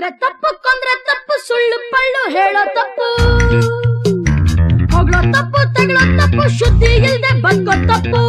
ಕೊಂದ್ರೆ ತಪ್ಪು ಕೊಂದ್ರೆ ತಪ್ಪು, ಸುಳ್ಳು, ಪಳ್ಳು ಹೇಳೋ ತಪ್ಪು. ಹೊಗಳೋ ತಪ್ಪು, ತಗಳೋ ತಪ್ಪು, ಶುದ್ಧಿ ಇಲ್ದೆ ಬಂದ್ಕೋ ತಪ್ಪು.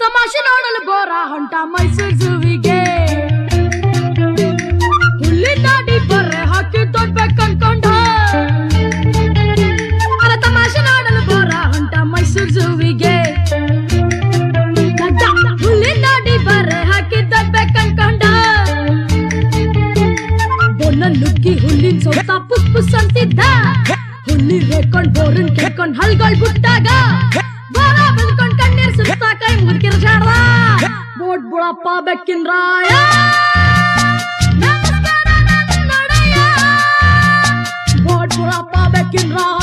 ತಮಾಷೆ ನೋಡಲು ಬೋರ ಹೊಂಟ ಮೈಸೂರು ಝೂವಿಗೆ ಅಂತಿದ್ದ ಹುಲ್ಲಿ ರೇಕೊಂಡ್ ಬೋರನ್ ಕೇಳ್ಕೊಂಡ್ ಹಲ್ಗಳ್ ಬಿಟ್ಟಾಗ. ಬಂದ್ಕೊಂಡ್ ಕಣ್ಣೀರ್ ಸುತ್ತ ಕೈ ಬೋಟ್ ಬುಳಪ್ಪ ಬೆಕ್ಕಿನ ರಾಯ. ಬೋಟ್ ಬುಳಪ್ಪ ಬೆಕ್ಕಿನ ರಾಯ.